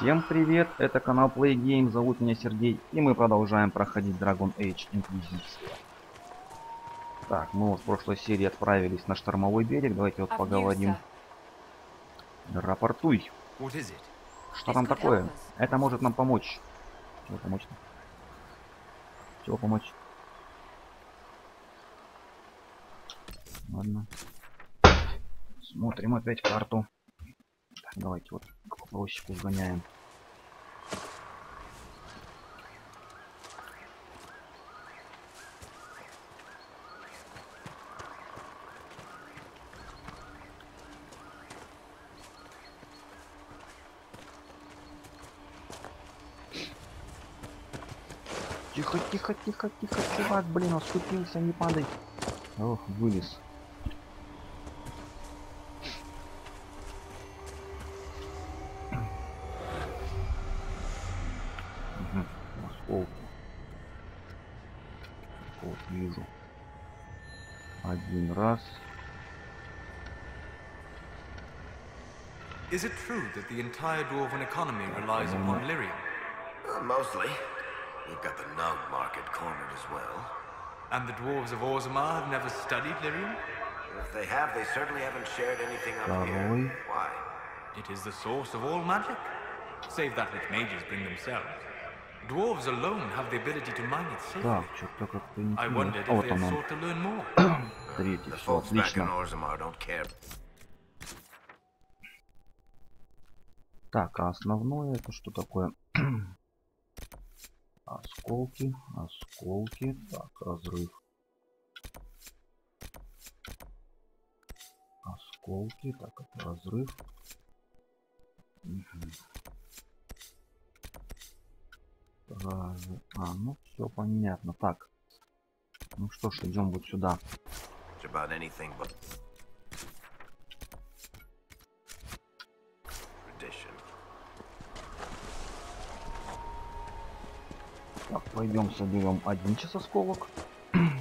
Всем привет, это канал Play Game, зовут меня Сергей, и мы продолжаем проходить Dragon Age Inquisition. Так, мы вот в прошлой серии отправились на штормовой берег, давайте вот поговорим. Рапортуй. Что там такое? Это может нам помочь. Чего помочь? -то? Чего помочь? Ладно. Смотрим опять карту. Давайте вот к вопросику сгоняем. Тихо, тихо, тихо, тихо, чувак, блин, оступился, не падай. Ох, вылез. Один раз. Is it true that the entire dwarven economy relies upon lyrium? Uh, mostly. We've got the Nog market cornered as well. And the dwarves of Orzammar have never studied lyrium? If they have, they certainly haven't shared anything up Второй. here. Why? It is the source of all magic, save that which mages bring themselves. Dwarves alone have the ability to mine it safely. Так, что-то как-то I интересно. wondered А if вот they он, он. sought to learn more. Третий, The все folks back in отлично. Orzammar don't care. Так, а основное это что такое? осколки, осколки. Так, разрыв. Осколки, так, это разрыв. Раз- А, ну все понятно. Так. Ну что ж, идем вот сюда. But. Так, пойдем соберем один час осколок.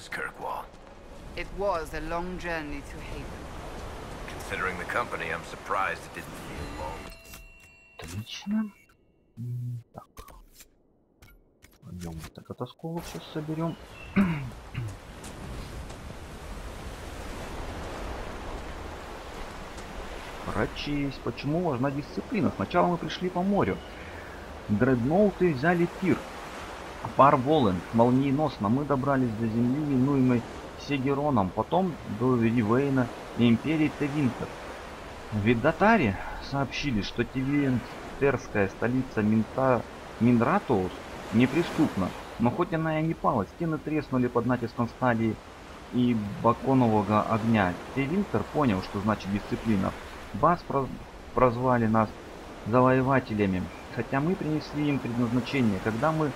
is Kirkwall. It was a long journey to Haven. Considering the company, I'm surprised it didn't feel long. Отлично. Так. Пойдем вот так от осколок сейчас соберем. Прочесть. Почему важна дисциплина? Сначала мы пришли по морю. Дредноуты взяли пир. Пар волен, молниеносно мы добрались до земли, именуемой Сегероном, потом до Ривейна и империи Тевинтер. В Видатаре сообщили, что Тевинтерская столица Минта... Минратоус неприступна, но хоть она и не пала, стены треснули под натиском стадии и баконового огня. Тевинтер понял, что значит дисциплина. Бас про- прозвали нас завоевателями, хотя мы принесли им предназначение. Когда мы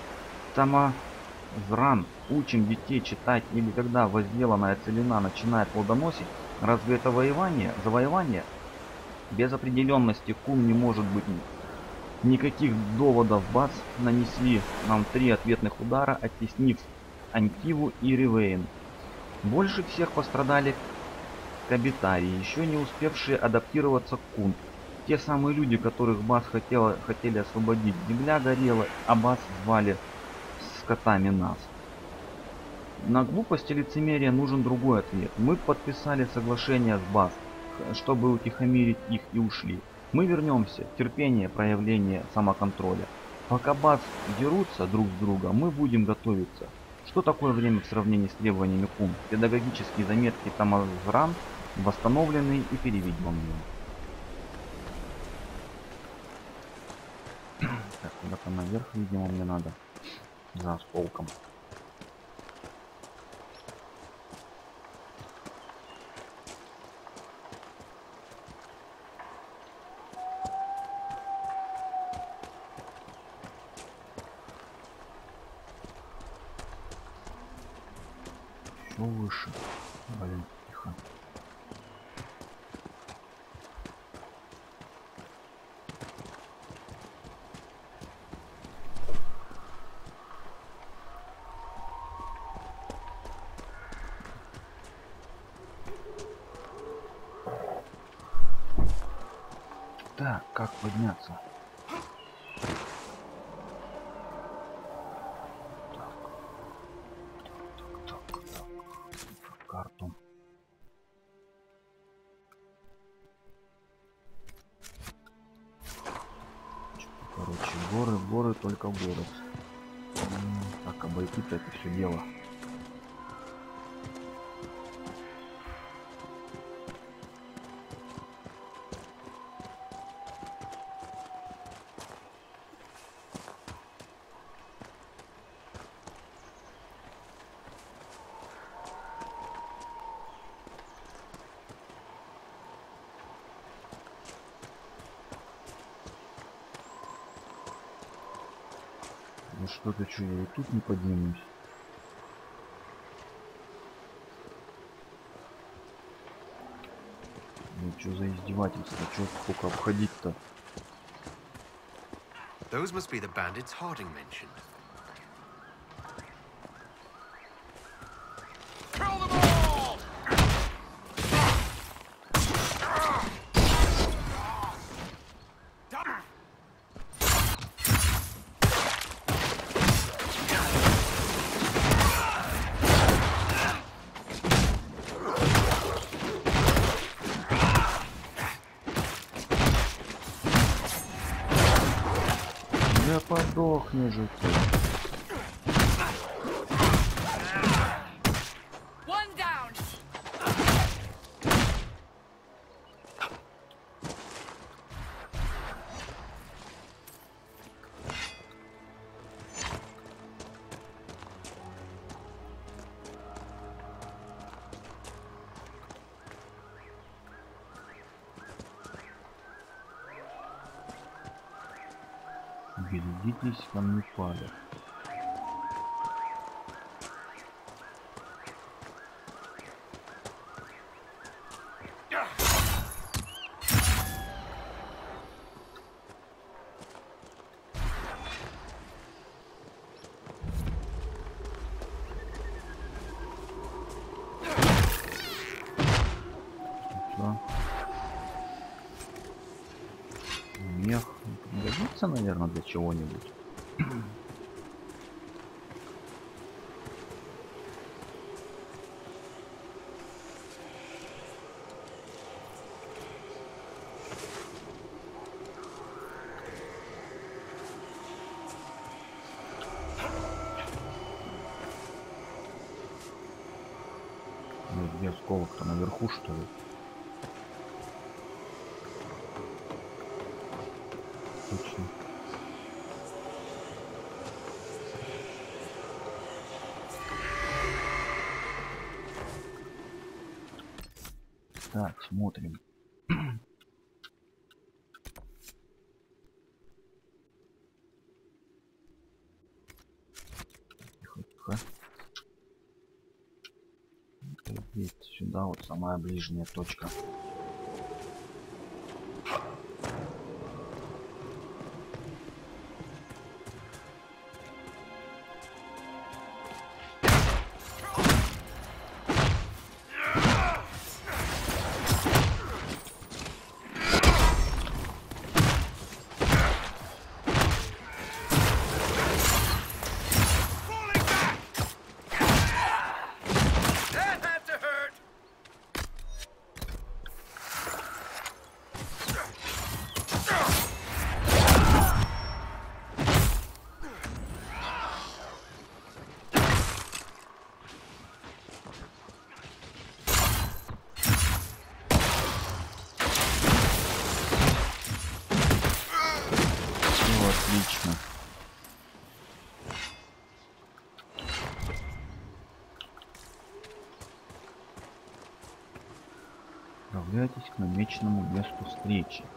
самозран учим детей читать или когда возделанная целина начинает плодоносить, разве это воевание, завоевание? Без определенности кум не может быть ни- никаких доводов. Бац нанесли нам три ответных удара, оттеснив Антиву и Ривейн. Больше всех пострадали Кабитарии, еще не успевшие адаптироваться к Кун. Те самые люди, которых Бас хотела, хотели освободить. Земля горела, а Бас звали скотами нас. На глупость и лицемерие нужен другой ответ. Мы подписали соглашение с Бас, х- чтобы утихомирить их и ушли. Мы вернемся. Терпение, проявление самоконтроля. Пока Бас дерутся друг с другом, мы будем готовиться. Что такое время в сравнении с требованиями Кун? Педагогические заметки Тамазран восстановленные и переведенные. Так, куда-то наверх, видимо, мне надо. За осколком. Еще выше. Блин, тихо. Так, как подняться? Так. Так, так, так. Карту. Чё-то, Короче, горы, горы, только город. Так, обойти-то это все дело. Ну что-то что, я и тут не поднимусь. Ну что за издевательство? Что сколько обходить-то? Those must be the bandits Harding mentioned. Берегитесь камнепада. Всё. Наверное, для чего-нибудь. Ну, где осколок-то наверху, что ли? Точно. Так, смотрим. Тихо, тихо. Есть сюда, вот самая ближняя точка. К намеченному месту встречи.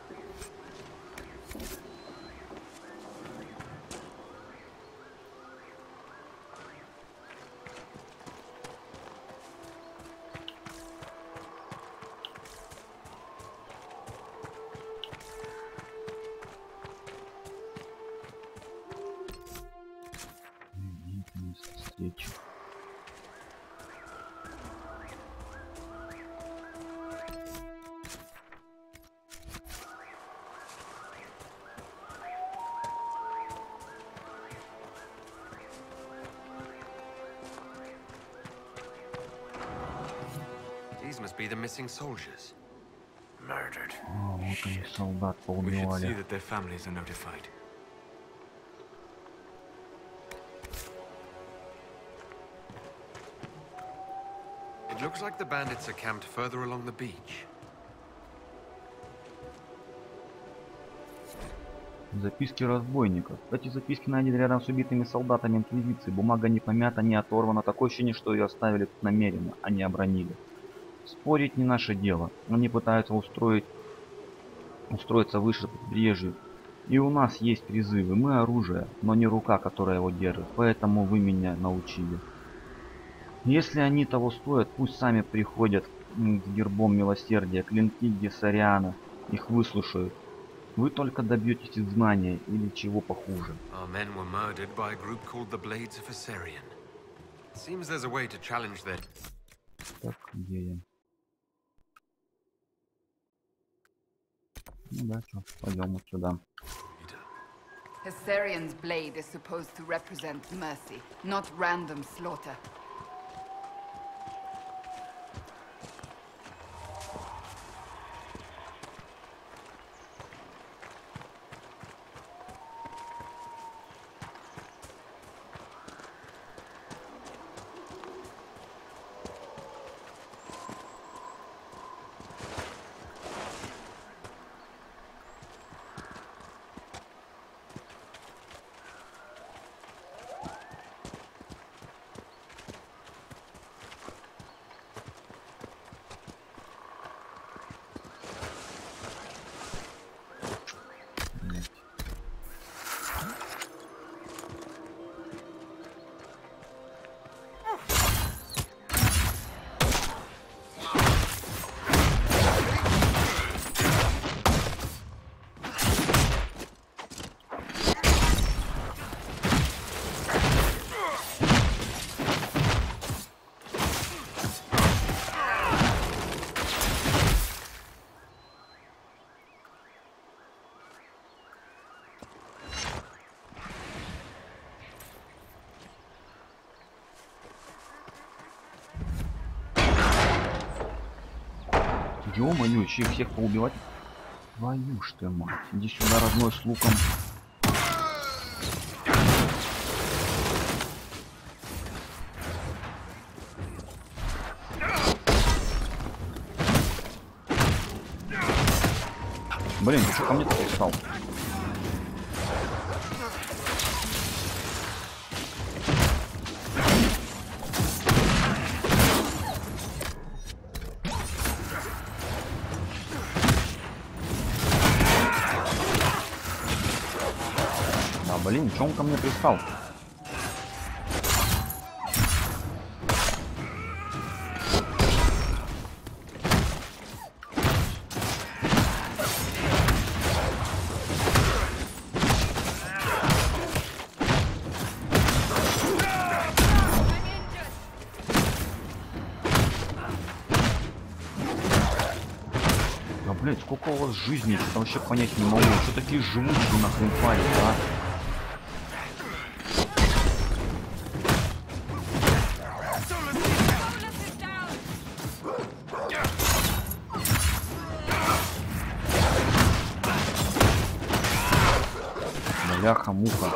These must be the missing soldiers. Murdered. А, вот они солдат We should see поубивали. that their families are notified. It looks like the bandits are camped further along the beach. Записки разбойников. Эти записки найдены рядом с убитыми солдатами Инквизиции. Бумага не помята, не оторвана. Такое ощущение, что ее оставили тут намеренно, а не обронили. Спорить не наше дело. Они пытаются устроить, устроиться выше по побережью. И у нас есть призывы. Мы оружие, но не рука, которая его держит. Поэтому вы меня научили. Если они того стоят, пусть сами приходят с гербом милосердия, клинки Гесариана. Их выслушают. Вы только добьетесь изгнания или чего похуже. Our men were murdered by a group called the Blades of Assyrian. Seems there's a way to challenge their... Так, где я? Ну да, что, пойдем вот сюда. Hessarian's blade is supposed to represent mercy, not random slaughter. Ё-моё, еще их всех поубивать? Твою ж ты мать. Иди сюда, родной, с луком. Блин, ты что ко мне так пристал? Что он ко мне пристал? Блядь, сколько у вас жизни, я вообще понять не могу. Что такие живучие нахрен парень, а? Бляха-муха.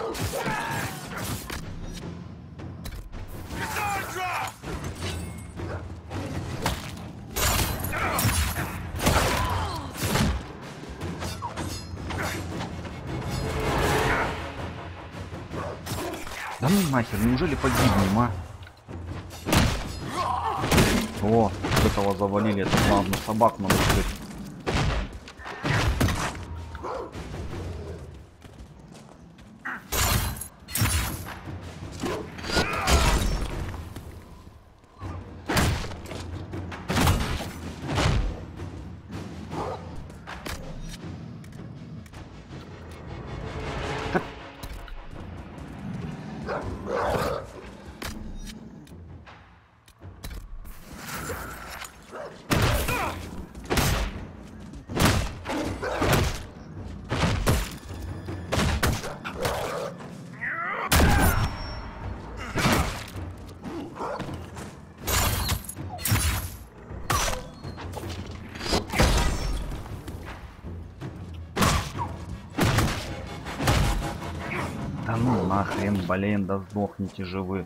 Да ну нахер, неужели погибнем, а? О, этого завалили, это главное, собак надо скрыть. Ну нахрен, блин, да сдохните же вы.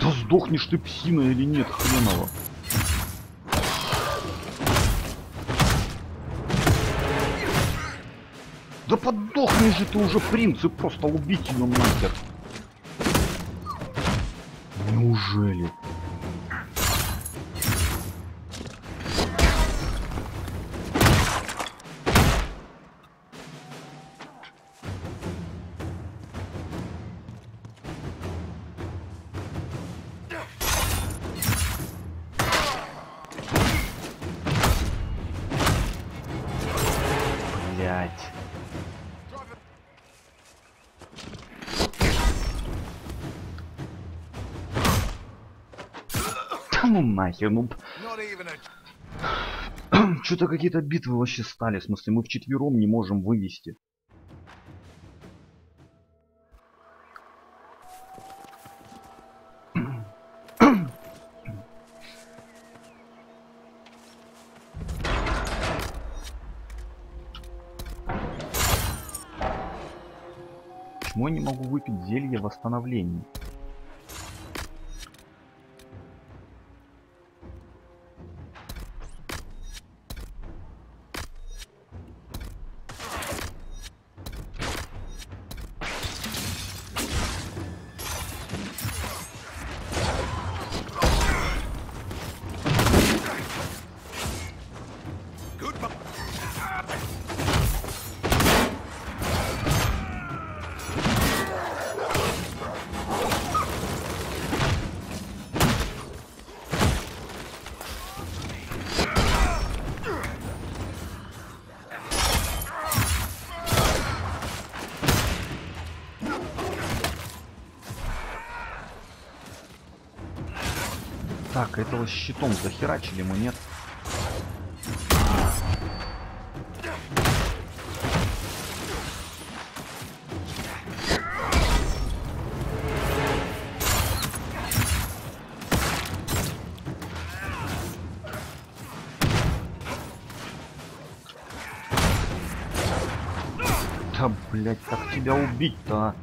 Да сдохнешь ты псина или нет, хреново. Да подохни же ты уже, принц, и просто убить ее нахер. Неужели? Нахер, ну что-то какие-то битвы вообще стали, в смысле мы вчетвером не можем вывести. Почему я не могу выпить зелье восстановления? Этого щитом захерачили мы, нет? Да, блять, как тебя убить-то, а?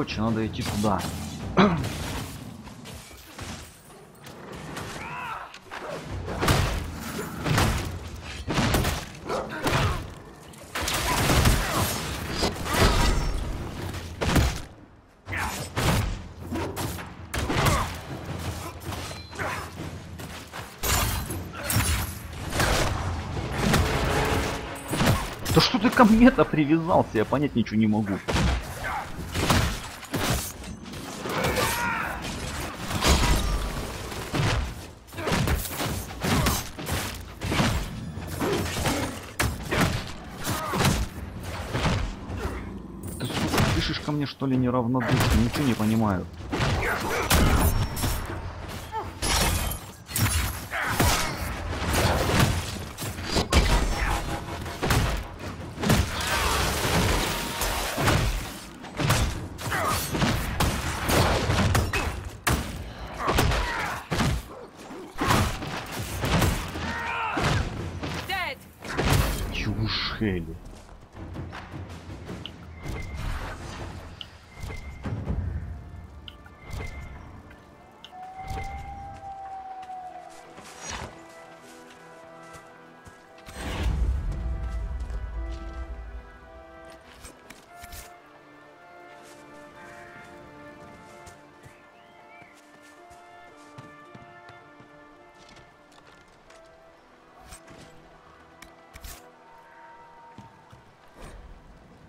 Короче, надо идти туда. Да что ты ко мне-то привязался? Я понять ничего не могу. Ко мне, что ли, неравнодушно? Ничего не понимаю.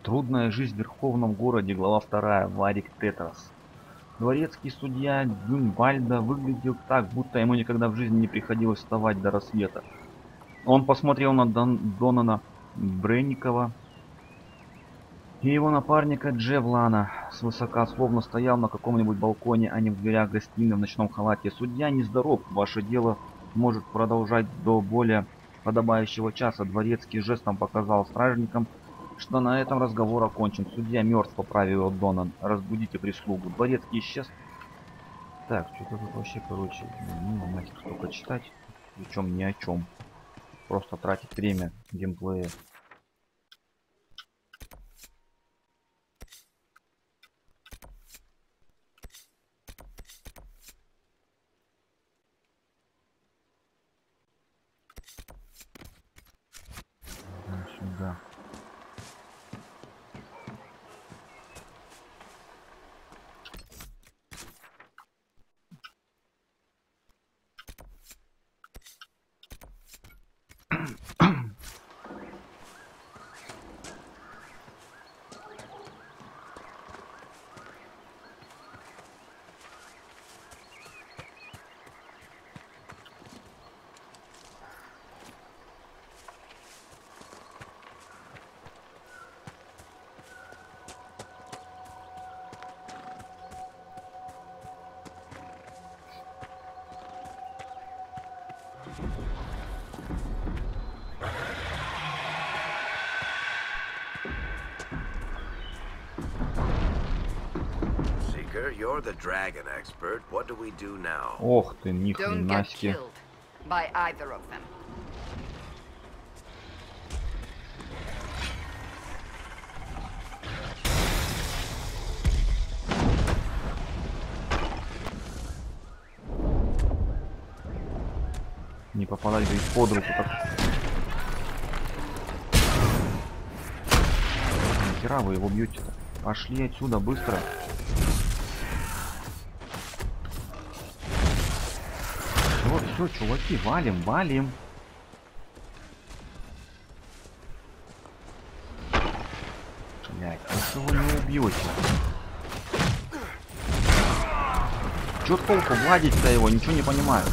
Трудная жизнь в верховном городе, глава вторая, Варик Тетрас. Дворецкий судья Дюнвальда выглядел так, будто ему никогда в жизни не приходилось вставать до рассвета. Он посмотрел на Дон Донана Бренникова и его напарника Джевлана свысока, словно стоял на каком-нибудь балконе, а не в дверях гостиной в ночном халате. Судья нездоров, ваше дело может продолжать до более подобающего часа. Дворецкий жестом показал стражникам, что на этом разговор окончен. Судья мертв, поправил Донан. Разбудите прислугу. Дворецкий исчез. Так, что-то тут вообще, короче, ну, нафиг столько читать. Причем ни о чем. Просто тратить время геймплея. Seeker, you're the dragon expert. What do we do now? Ох ты, ни Don't хрена get себе. killed by either of them. Попадать бы и под руку так. Нахера вы его бьете-то? Пошли отсюда быстро. Вот, все, чуваки, валим, валим. Блять, вы его не убьете? Чё толку гладить-то его, ничего не понимаю.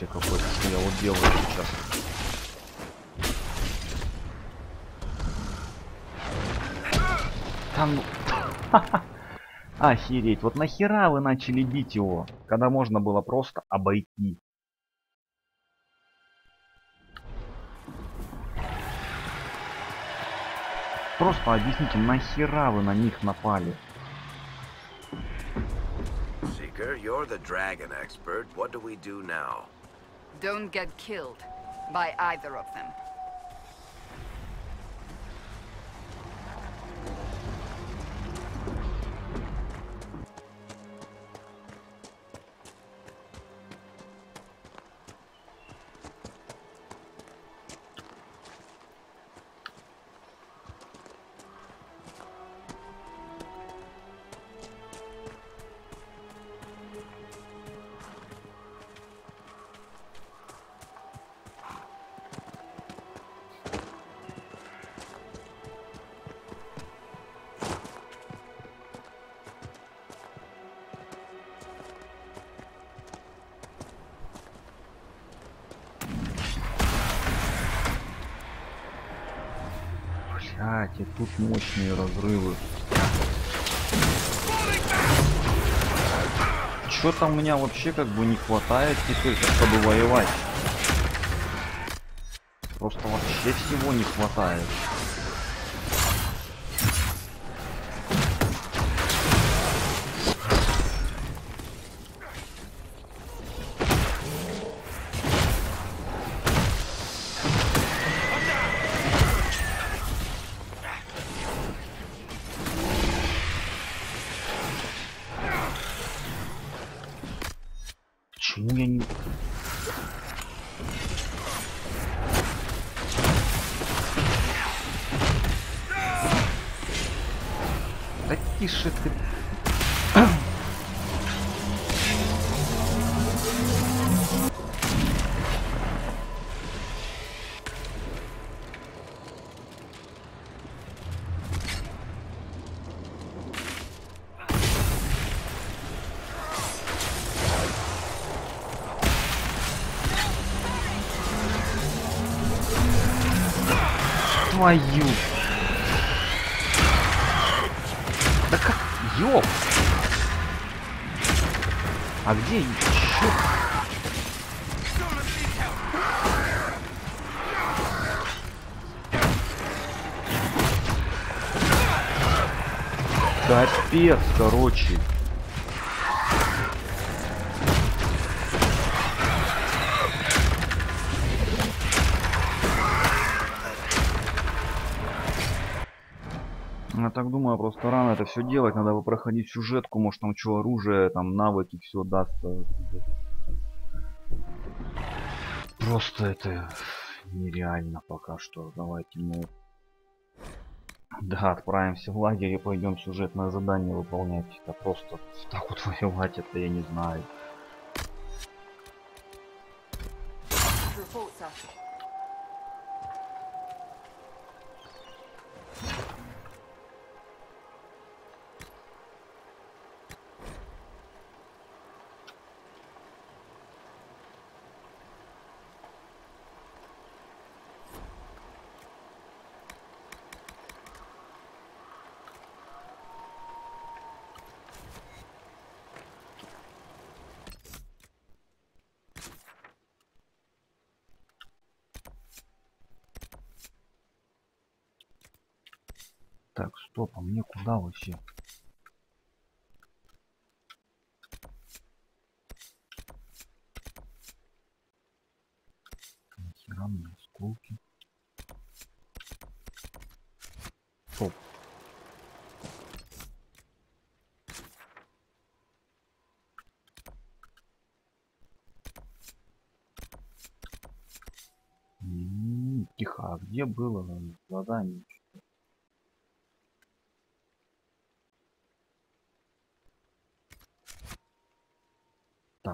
Вообще какой-то, что я вот делаю сейчас. Там... ну- Охереть, вот нахера вы начали бить его, когда можно было просто обойти? Просто объясните, нахера вы на них напали? Seeker, you're the dragon expert. What do we do now? Don't get killed by either of them. Блять, и тут мощные разрывы. Чё там меня вообще как бы не хватает теперь, чтобы воевать? Просто вообще всего не хватает. Твою. Да как? Ёп. А где еще? Капец, короче. Это все делать, надо бы проходить сюжетку, может там что, оружие, там навыки, все дастся. Просто это нереально пока что. Давайте мы да, отправимся в лагерь и пойдем сюжетное задание выполнять. Это просто так вот воевать, это я не знаю. Стоп, а мне куда вообще? Нахера мне осколки? Стоп. Тихо, а где было задание?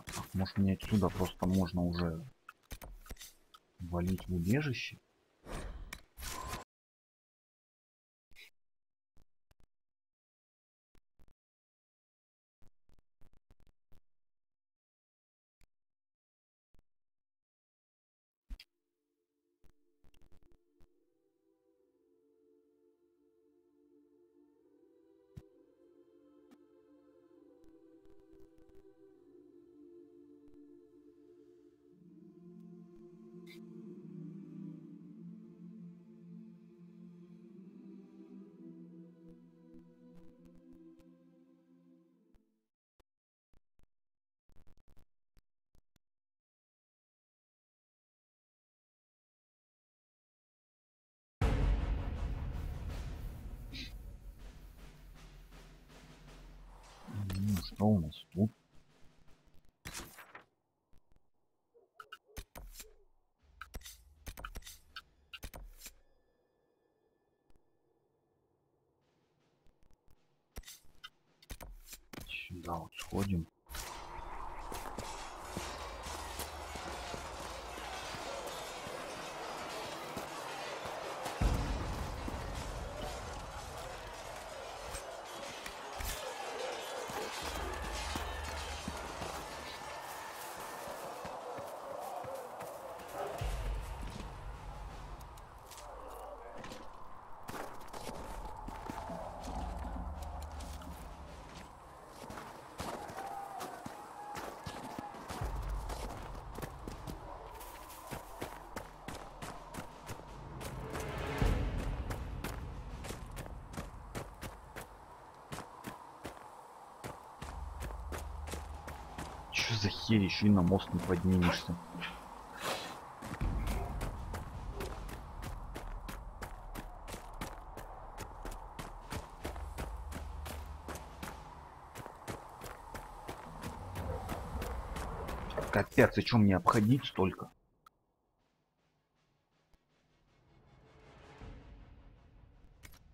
Так, может мне отсюда просто можно уже валить в убежище? Что у нас тут? Сюда вот сходим. Чё за херь, еще и на мост не поднимешься. Капец, и чё мне обходить столько?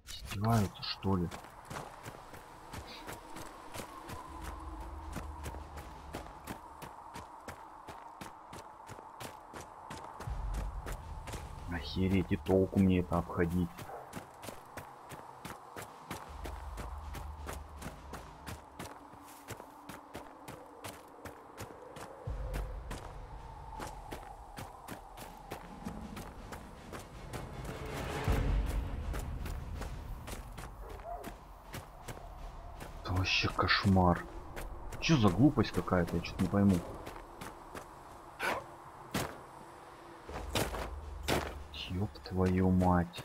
Издеваются, что ли? Охереть, и толку мне это обходить. Это вообще кошмар. Чё за глупость какая-то, я что-то не пойму. Твою мать.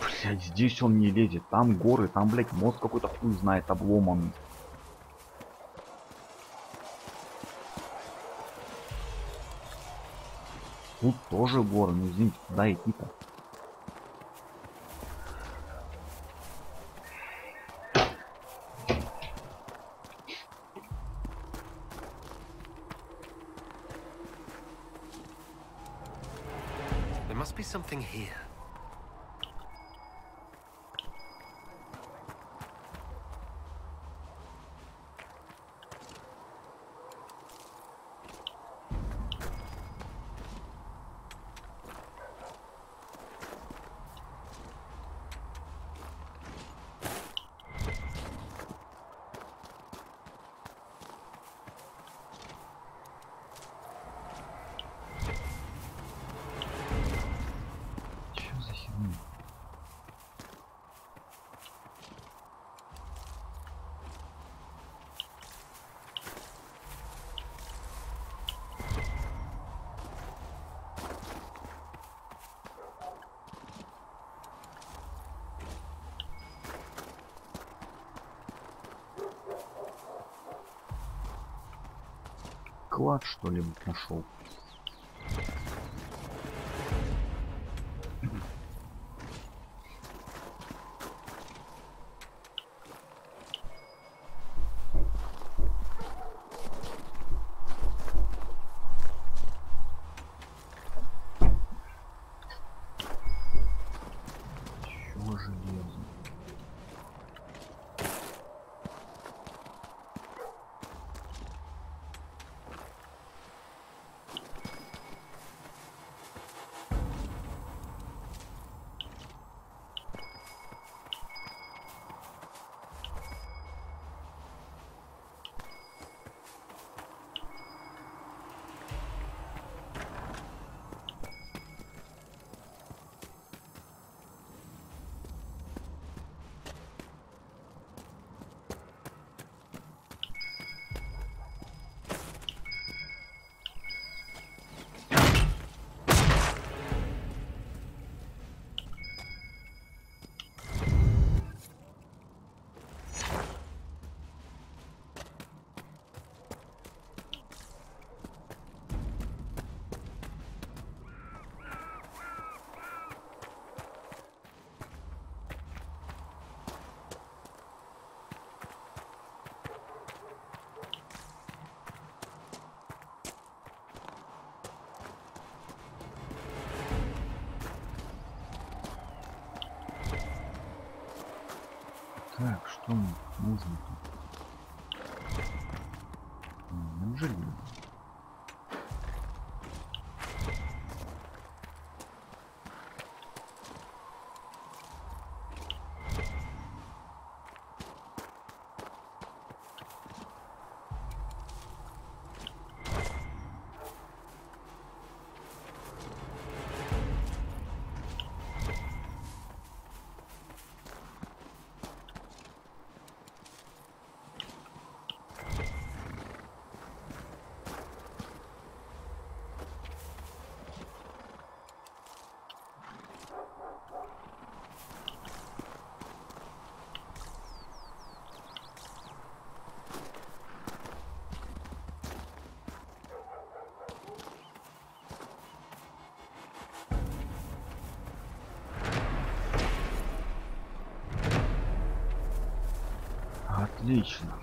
Блять, здесь он не лезет. Там горы, там, блять, мост какой-то хуй знает, обломанный. Тут тоже горы, ну извините, куда идти-то? There must be something here. Чё за херня? Клад что ли нашел? Чего железо? Так, что мне нужно тут? М, Нам железо. Отлично.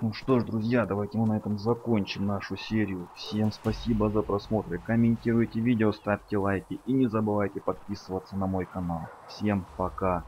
Ну что ж, друзья, давайте мы на этом закончим нашу серию. Всем спасибо за просмотр. Комментируйте видео, ставьте лайки и не забывайте подписываться на мой канал. Всем пока.